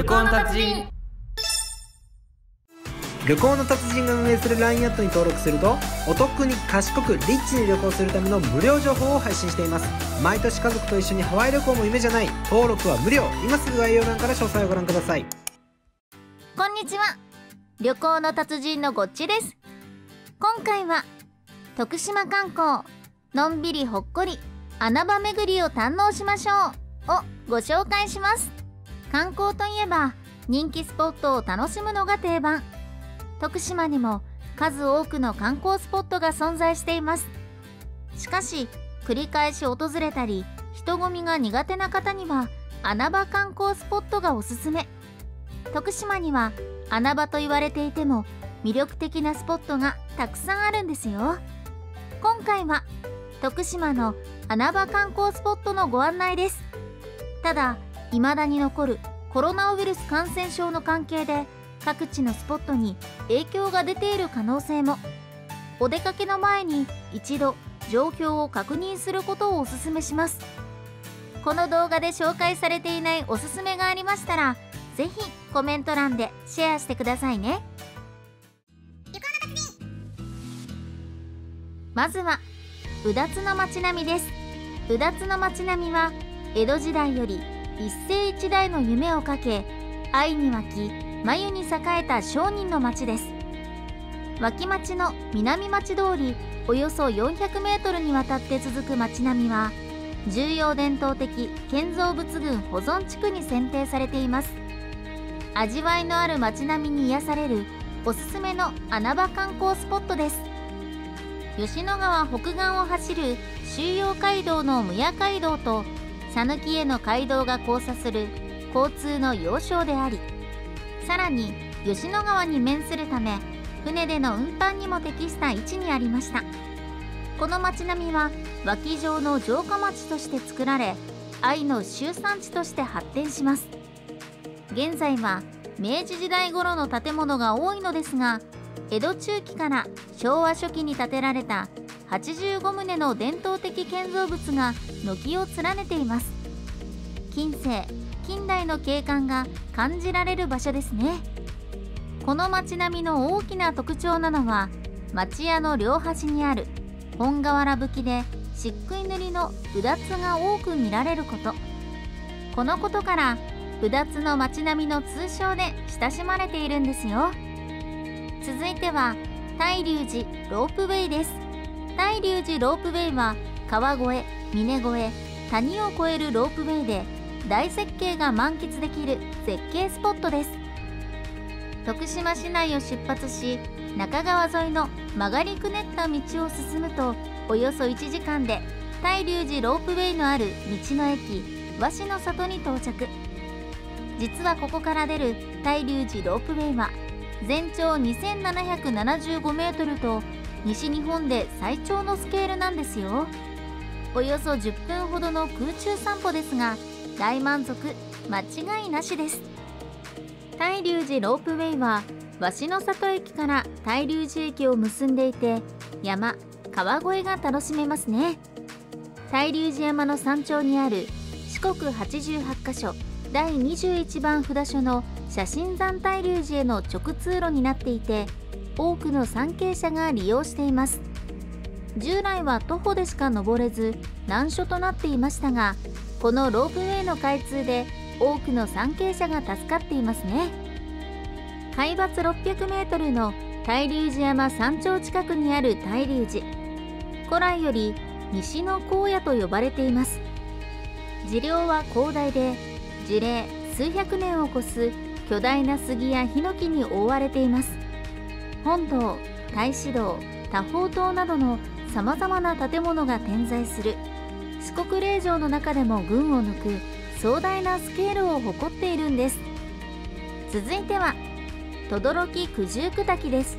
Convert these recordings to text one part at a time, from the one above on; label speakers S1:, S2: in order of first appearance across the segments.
S1: 旅行の達人。
S2: 旅行の達人が運営する LINE アットに登録するとお得に賢くリッチに旅行するための無料情報を配信しています。毎年家族と一緒にハワイ旅行も夢じゃない。登録は無料。今すぐ概要欄から詳細をご覧ください。
S3: こんにちは。旅行の達人のごっちです。今回は徳島観光のんびりほっこり穴場巡りを堪能しましょうをご紹介します観光といえば人気スポットを楽しむのが定番。徳島にも数多くの観光スポットが存在しています。しかし繰り返し訪れたり人混みが苦手な方には穴場観光スポットがおすすめ。徳島には穴場と言われていても魅力的なスポットがたくさんあるんですよ。今回は徳島の穴場観光スポットのご案内です。ただ未だに残るコロナウイルス感染症の関係で各地のスポットに影響が出ている可能性も。お出かけの前に一度状況を確認することをお勧めします。この動画で紹介されていないおすすめがありましたらぜひコメント欄でシェアしてくださいね。まずはうだつの町並みです。うだつの町並みは江戸時代より一世一代の夢をかけ愛に湧き眉に栄えた商人の町です。脇町の南町通りおよそ400メートルにわたって続く町並みは重要伝統的建造物群保存地区に選定されています。味わいのある街並みに癒されるおすすめの穴場観光スポットです。吉野川北岸を走る収容街道の無谷街道と讃岐への街道が交差する交通の要衝でありさらに吉野川に面するため船での運搬にも適した位置にありました。この町並みは脇状の城下町として作られ愛の集産地として発展します。現在は明治時代頃の建物が多いのですが江戸中期から昭和初期に建てられた85棟の伝統的建造物が軒を連ねています。近世近代の景観が感じられる場所ですね。この街並みの大きな特徴なのは町屋の両端にある本瓦葺きで漆喰塗りのうだつが多く見られること。このことからうだつの街並みの通称で親しまれているんですよ。続いては大龍寺ロープウェイです。大龍寺ロープウェイは川越峰越谷を越えるロープウェイで大絶景が満喫できる絶景スポットです。徳島市内を出発し中川沿いの曲がりくねった道を進むとおよそ1時間で大龍寺ロープウェイのある道の駅和紙の里に到着。実はここから出る大龍寺ロープウェイは全長2775メートルと西日本で最長のスケールなんですよ。およそ10分ほどの空中散歩ですが大満足間違いなしです。大龍寺ロープウェイは鷲の里駅から大龍寺駅を結んでいて山川越が楽しめますね。大龍寺山の山頂にある四国88カ所第21番札所の写真山大龍寺への直通路になっていて多くの参詣者が利用しています。従来は徒歩でしか登れず難所となっていましたがこのロープウェイの開通で多くの参詣者が助かっていますね。海抜 600m の大龍寺山山頂近くにある大龍寺。古来より西の荒野と呼ばれています。寺領は広大で樹齢数百年を超す巨大な杉やヒノキに覆われています。本堂太子堂多宝塔などのさまざまな建物が点在する。四国霊場の中でも群を抜く壮大なスケールを誇っているんです。続いては等々力九十九滝です。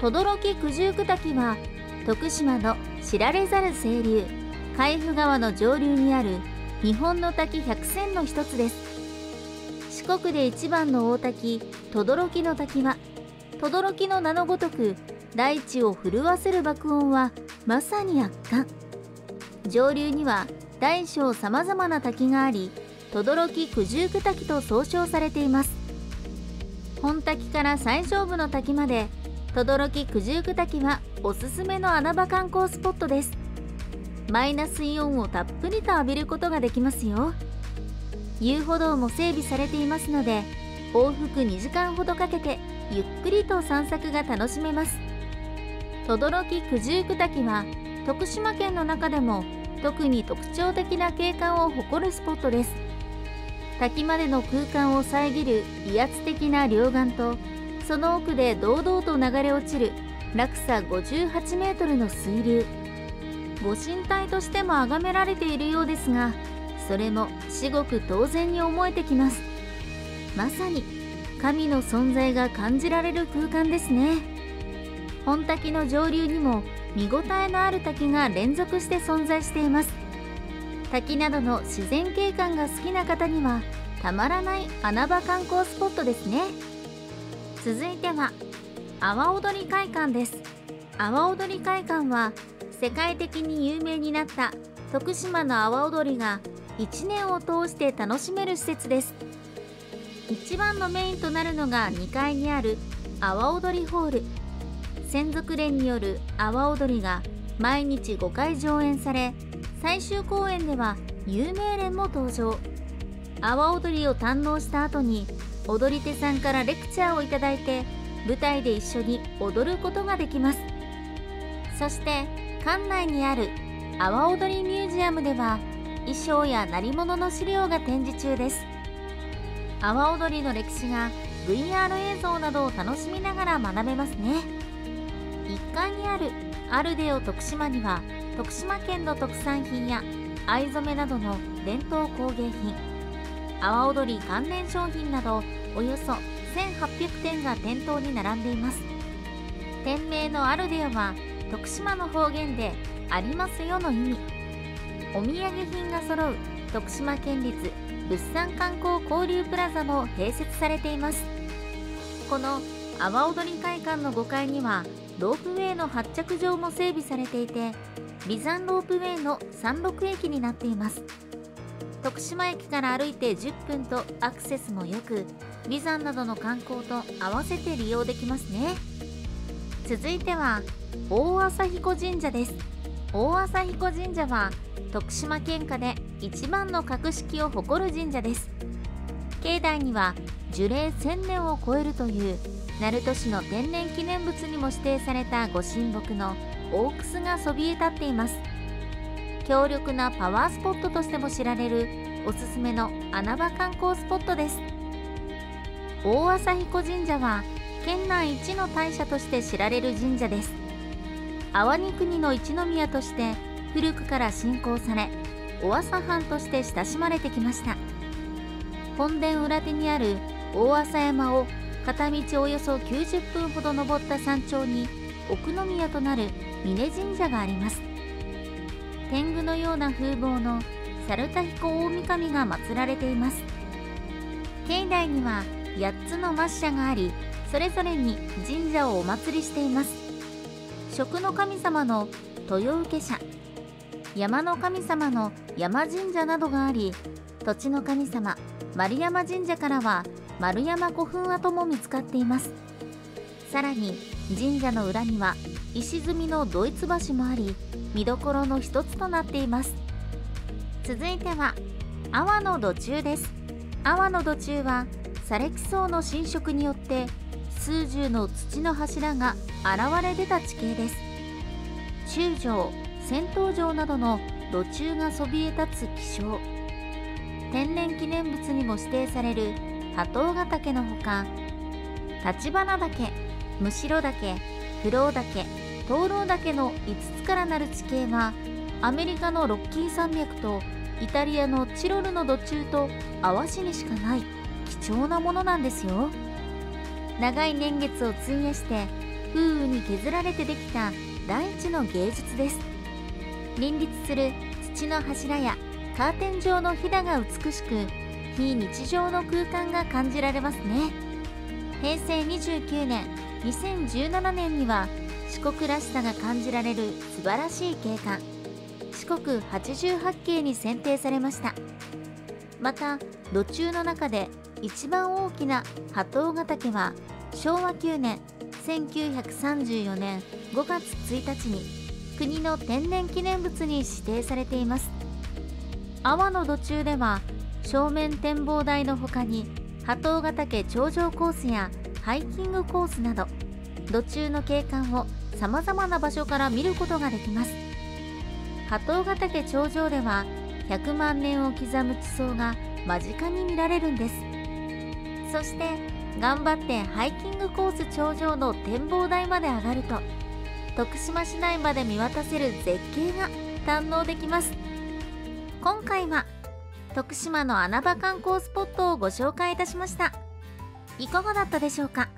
S3: 等々力九十九滝は徳島の知られざる清流海部川の上流にある日本の滝百選の一つです。四国で一番の大滝等々力の滝は等々力の名のごとく大地を震わせる爆音はまさに圧巻。上流には大小さまざまな滝があり轟九十九滝と総称されています。本滝から最上部の滝まで轟九十九滝はおすすめの穴場観光スポットです。マイナスイオンをたっぷりと浴びることができますよ。遊歩道も整備されていますので往復2時間ほどかけてゆっくりと散策が楽しめます。轟九十九滝は徳島県の中でも特に特徴的な景観を誇るスポットです。滝までの空間を遮る威圧的な両岸とその奥で堂々と流れ落ちる落差58メートルの水流。ご神体としても崇められているようですがそれも至極当然に思えてきます。まさに神の存在が感じられる空間ですね。本滝の上流にも見応えのある滝が連続して存在しています。滝などの自然景観が好きな方にはたまらない穴場観光スポットですね。続いては阿波踊り会館です。阿波踊り会館は世界的に有名になった徳島の阿波踊りが1年を通して楽しめる施設です。一番のメインとなるのが2階にある阿波踊りホール。専属連による阿波踊りが毎日5回上演され最終公演では有名連も登場。阿波踊りを堪能した後に踊り手さんからレクチャーをいただいて舞台で一緒に踊ることができます。そして館内にある阿波踊りミュージアムでは衣装や鳴り物の資料が展示中です。阿波踊りの歴史が VR 映像などを楽しみながら学べますね。1階にあるアルデオ徳島には徳島県の特産品や藍染めなどの伝統工芸品阿波踊り関連商品などおよそ1800点が店頭に並んでいます。店名のアルデオは徳島の方言でありますよの意味。お土産品が揃う徳島県立物産観光交流プラザも併設されています。この阿波踊り会館の5階にはロープウェイの発着場も整備されていて美山ロープウェイの山麓駅になっています。徳島駅から歩いて10分とアクセスも良く美山などの観光と合わせて利用できますね。続いては大朝彦神社です。大朝彦神社は徳島県下で一番の格式を誇る神社です。境内には樹齢1000年を超えるという鳴門市の天然記念物にも指定されたご神木の大楠がそびえ立っています。強力なパワースポットとしても知られるおすすめの穴場観光スポットです。大朝彦神社は県内一の大社として知られる神社です。阿波国の一宮として古くから信仰されお朝藩として親しまれてきました。本殿裏手にある大朝山を片道およそ90分ほど登った山頂に奥宮となる峰神社があります。天狗のような風貌の猿田彦大神が祀られています。境内には8つの末社がありそれぞれに神社をお祭りしています。食の神様の豊受社山の神様の山神社などがあり土地の神様丸山神社からは丸山古墳跡も見つかっています。さらに神社の裏には石積みのドイツ橋もあり見どころの一つとなっています。続いては阿波の土柱です。阿波の土柱は砂礫層の浸食によって数十の土の柱が現れ出た地形です。中条戦闘場などの土柱がそびえ立つ気象。天然記念物にも指定される波頭ヶ岳のほか立花岳むしろ岳不老岳灯籠岳の5つからなる地形はアメリカのロッキー山脈とイタリアのチロルの土柱と合わしにしかない貴重なものなんですよ。長い年月を費やして風雨に削られてできた大地の芸術です。林立する土の柱やカーテン状のひだが美しく非日常の空間が感じられますね。平成29年2017年には四国らしさが感じられる素晴らしい景観。四国88景に選定されました。また土中の中で一番大きな鳩ヶ岳は昭和9年1934年5月1日に国の天然記念物に指定されています。阿波の土中では正面展望台の他に鳩ヶ岳頂上コースやハイキングコースなど土中の景観をさまざまな場所から見ることができます。鳩ヶ岳頂上では100万年を刻む地層が間近に見られるんです。そして頑張ってハイキングコース頂上の展望台まで上がると徳島市内まで見渡せる絶景が堪能できます。今回は徳島の穴場観光スポットをご紹介いたしました。いかがだったでしょうか？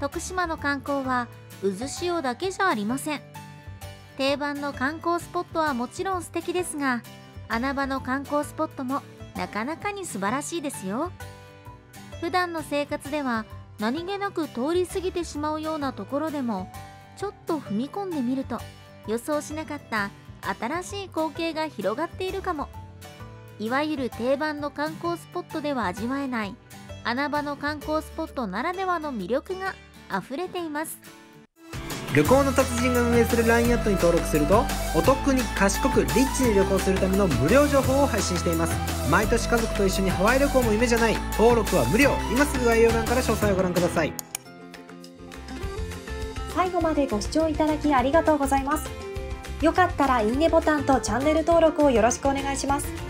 S3: 徳島の観光は渦潮だけじゃありません。定番の観光スポットはもちろん素敵ですが穴場の観光スポットもなかなかに素晴らしいですよ。普段の生活では何気なく通り過ぎてしまうようなところでもちょっと踏み込んでみると予想しなかった新しい光景が広がっているかも。いわゆる定番の観光スポットでは味わえない穴場の観光スポットならではの魅力があふれています。
S2: 旅行の達人が運営する LINE アットに登録するとお得に賢くリッチに旅行するための無料情報を配信しています。毎年家族と一緒にハワイ旅行も夢じゃない。登録は無料。今すぐ概要欄から詳細をご覧ください。
S1: 最後までご視聴いただきありがとうございます。よかったらいいねボタンとチャンネル登録をよろしくお願いします。